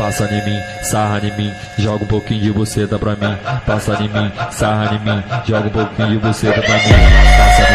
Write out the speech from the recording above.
passa em mim, sarra em mim, joga um pouquinho de buceta pra mim, passa em mim, sarra em mim, joga um pouquinho de buceta pra mim, passa